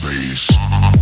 bass.